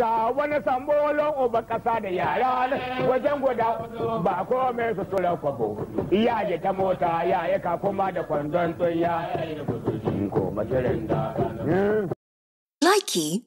ga wani sambolon uba kasa da yara wajen guda ba komai su tura kwabo. Iya je ta mota ya yi kuma da kwandon tsoya ko majirin da. Likey